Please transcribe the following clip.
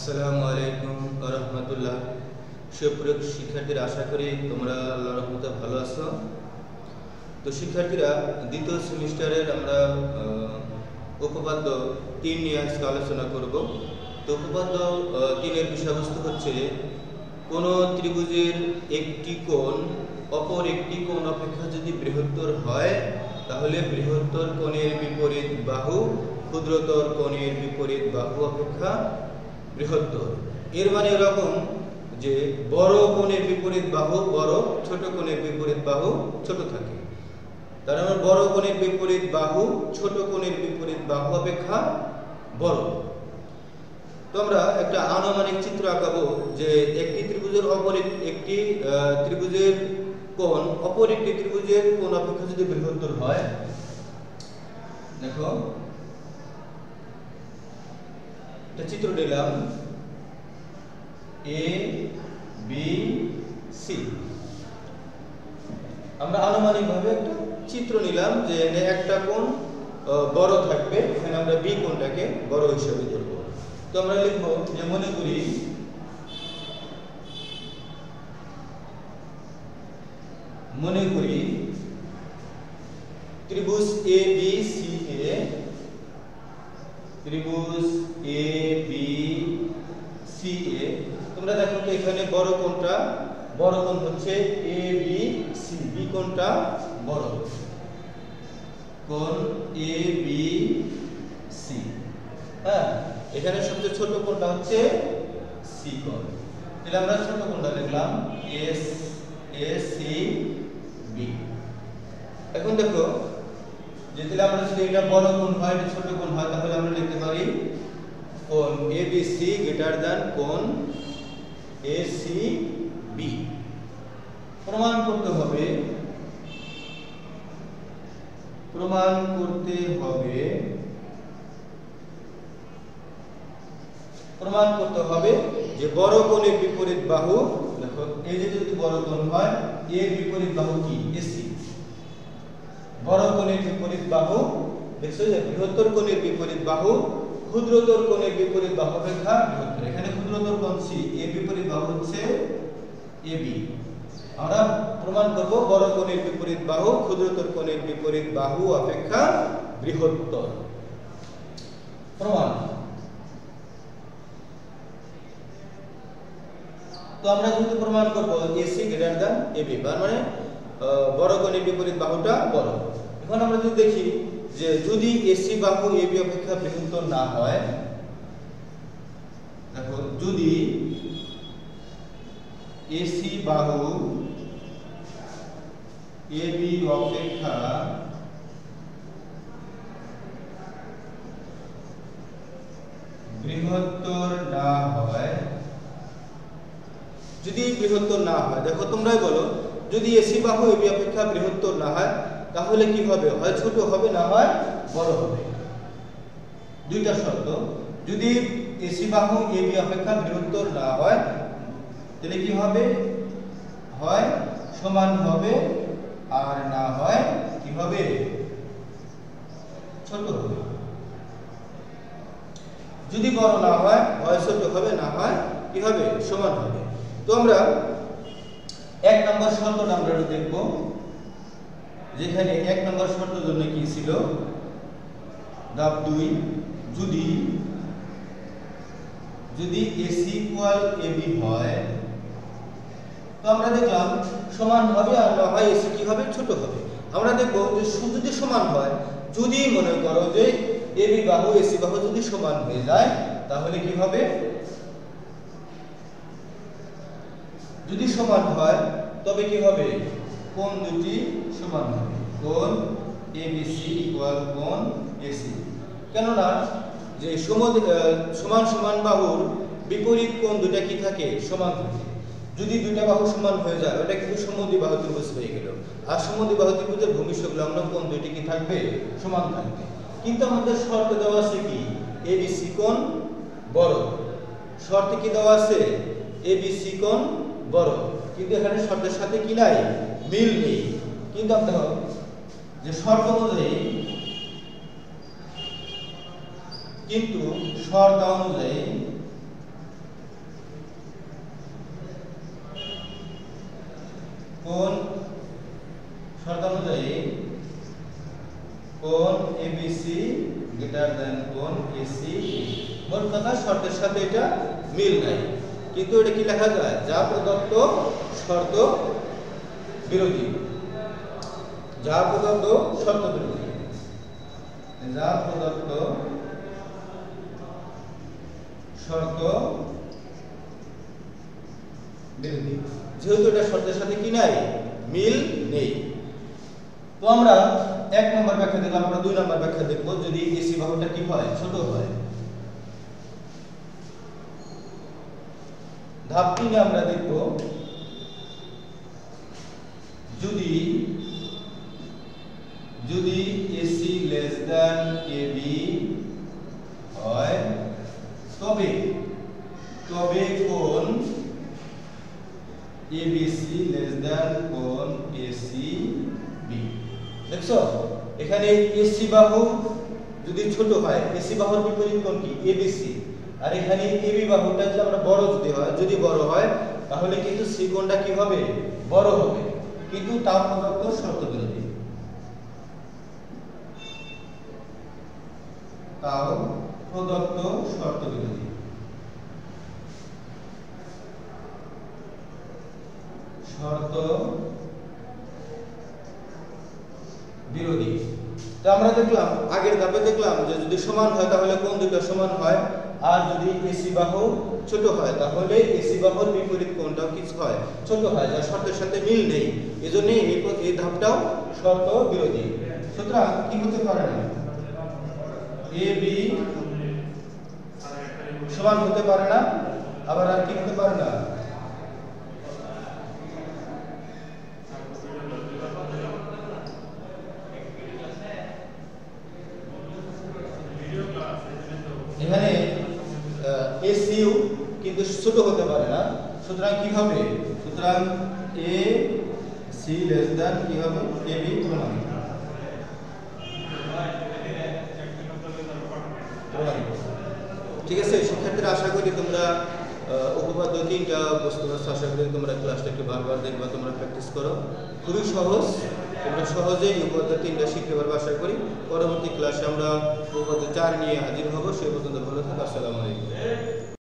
আসসালামু আলাইকুম রহমতুল্লাহ সুপ্রিয় শিক্ষার্থীরা, আশা করি তোমরা আল্লাহ রহমতে ভালো আছো। তো শিক্ষার্থীরা, দ্বিতীয় সেমিস্টারের আমরা উপপাদ্য তিন নিয়ে আজকে আলোচনা করব। তো উপপাদ্য তিনের বিষয়বস্তু হচ্ছে কোন ত্রিভুজের একটি কোণ অপর একটি কোণ অপেক্ষা যদি বৃহত্তর হয়, তাহলে বৃহত্তর কোণের বিপরীত বাহু ক্ষুদ্রতর কোণের বিপরীত বাহু অপেক্ষা বৃহত্তর। এর মানে এরকম যে বড় কোণের বিপরীত বাহু বড়, ছোট কোণের বিপরীত বাহু ছোট থাকে। তার মানে বড় কোণের বিপরীত বাহু, ছোট কোণের বিপরীত বাহু অপেক্ষা বড়। তো আমরা একটা আনুমানিক চিত্র আঁকাবো যে একটি ত্রিভুজের অপর একটি ত্রিভুজের কোণ, অপর একটি ত্রিভুজের কোণ অপেক্ষা যদি বৃহত্তর হয়, দেখো একটা চিত্র দিলাম এ বি সি আমরা আনুমানিকভাবে একটা চিত্র নিলাম যে এখানে একটা কোণ বড় থাকবে। এখানে আমরা বি কোণটাকে বড় হিসেবে ধরবো। তো আমরা লিখব যে মনে করি মনে করি ত্রিভুজ এ বি সি এ ত্রিভুজ এ বি সি এ তোমরা দেখো তো এখানে কোণটা বড় কোণ হচ্ছে? এ বি সি বি কোনটা? বড়। কোণ এ বি সি হ্যাঁ? এখানে সবচেয়ে ছোট কোণটা হচ্ছে? সি কোণ তাহলে আমরা ছোট কোণটা লিখলাম? এস এ সি বি এখন দেখো, যে তাহলে আমরা যদি এটা বড় কোণ হয়, এটা ছোট কোণ হয়, তাহলে আমরা লিখতে পারি কোণ A B C greater than কোণ এ সি বি প্রমাণ করতে হবে। প্রমাণ করতে হবে। প্রমাণ করতে হবে যে বড় কোণের বিপরীত বাহু, দেখো, এই যে যদি বড় কোণ হয়, এর বিপরীত বাহু কি? এসি বড় কোণের বিপরীত বাহু, দেখছ যে বৃহত্তর কোণের বিপরীত বাহু, ক্ষুদ্রতর কোণের বিপরীত বাহু অপেক্ষা বৃহত্তর। এখানে ক্ষুদ্রতর কোণ সি এর বিপরীত বাহু হচ্ছে এবি আমরা প্রমাণ করব বড় কোণের বিপরীত বাহু, ক্ষুদ্রতর কোণের বিপরীত বাহু অপেক্ষা বৃহত্তর। প্রমাণ। তো আমরা যেহেতু প্রমাণ করব এসি গ্রেটার দ্যান এবি তার মানে বড় কোণের বিপরীত বাহুটা বড়। এখন আমরা যদি দেখি যে যদি এসি বাহু এবি অপেক্ষা বৃহত্তর না হয় যদি এসি বাহু এবি অপেক্ষা বৃহত্তর না হয়, যদি বৃহত্তর না হয়, দেখো তোমরাই বলো, যদি এসি বাহু এবি অপেক্ষা বৃহত্তর না হয়, তাহলে কি হবে? হয় ছোট হবে না হয় বড় হবে। দুইটা শর্ত, যদি এসি বাহু এবি অপেক্ষা বৃহত্তর না হয়, তাহলে কি হবে? হয় সমান হবে আর না হয় কি হবে? ছোট হবে। যদি বড় না হয় হয় ছোট হবে, না হয়, কি হবে? সমান হবে। তো আমরা এক নম্বর শর্তটা আমরা দেখব। যেখানে এক নম্বর শর্তের জন্য কি ছিল? ধাপ দুই, যদি যদি এসি ইকুয়াল এবি হয়, তো আমরা দেখলাম সমান হবে আর না হয় এসি কি হবে? ছোট হবে। আমরা দেখব যে সু- যদি সমান হয়, যদি মনে করো যে এবি বাহু এসি বাহু যদি সমান হয়ে যায়, তাহলে কি হবে? যদি সমান হয়, তবে কি হবে? কোণ দুটি সমান হবে? কোণ এবিসি ইকুয়াল কোণ এসি কেননা যে সমান সমান বাহুর বিপরীত কোণ দুটা কি থাকে? সমান থাকে। যদি দুটা বাহু সমান হয়ে যায়, ওটা কিন্তু সমদ্বি বাহু ত্রিভুজ হয়ে গেল। আর সমদ্বি বাহু ত্রিভুজের ভূমি সংলগ্ন কোণ দুইটি কি থাকবে? সমান থাকবে। কিন্তু আমাদের শর্তে দেওয়া আছে কি? এ এবিসি কোণ বড়। শর্তে কি দেওয়া আছে? এ এবিসি কোণ বড়। কিন্তু এখানে শর্তের সাথে কি নাই? মিল নেই। কিন্তু দেখো, যে শর্ত অনুযায়ী কিন্তু শর্ত অনুযায়ী কোন শর্ত অনুযায়ী কোন এবিসি গ্রেটার দেন কোন এসি মোট কথা শর্তের সাথে এটা মিল নাই। কিন্তু এটা কি লেখা যায়? যা প্রদত্ত শর্ত বিরোধী। যা প্রদত্ত শর্ত বিরোধী। যা প্রদত্ত শর্ত বিরোধী যেহেতু এটা শর্তের সাথে কি নাই? মিল নেই। তো আমরা এক নম্বর ব্যাখ্যা দেখলাম, আমরা দুই নম্বর ব্যাখ্যা দেখব যদি এসি বাহুটা কি হয়? ছোট হয়। ধাপ তিনে আমরা দেখব যদি এসি লেস দ্যান এবি হয় তবে তবে কোন? এবিসি লেস দ্যান কোন? এসি বি দেখছ? এখানে এসি বাহু যদি ছোট হয় এসি বাহুর বিপরীত কোণ কি? এবিসি আর এখানে এবি বাহুটা যদি আমরা বড় যদি হয়, যদি বড় হয়, তাহলে কিন্তু সি কোণটা কি হবে? বড় হবে। কিন্তু তাপ প্রদত্ত শর্ত বিরোধী তাও প্রদত্ত শর্ত বিরোধী শর্ত বিরোধী। তো আমরা দেখলাম, আগের ধাপে দেখলাম যে যদি সমান হয় তাহলে কোন দুটো সমান হয়? আর যদি এসি বাহু ছোট হয় তাহলে এসি বাহুর বিপরীত কোণটাও কিছু হয়, ছোট হয় যা শর্তের সাথে মিল নেই। এজন্য এই ধাপটাও শর্ত বিরোধী। সুতরাং কি হতে পারে না? এ বি সমান হতে পারে না, আবার আর কি হতে পারে না? এসিউ কিন্তু ছোট হতে পারে না। সুতরাং কি হবে? সুতরাং এ সি লেস দ্যান কি হবে? এ বি প্রমাণিত। ঠিক আছে, শিক্ষার্থীরা, আশা করি তোমরা উপপাদ্য তিনটা পারছ আশা করি তোমরা ক্লাসটা একটু বারবার দেখবা, তোমরা প্র্যাকটিস করো। খুবই সহজ, তোমরা সহজেই উপপাদ্য তিনটা শিখতে পারবে, আশা করি। পরবর্তী ক্লাসে আমরা উপপাদ্য চার নিয়ে হাজির হব। সে পর্যন্ত ভালো থাকো, আসসালামু আলাইকুম।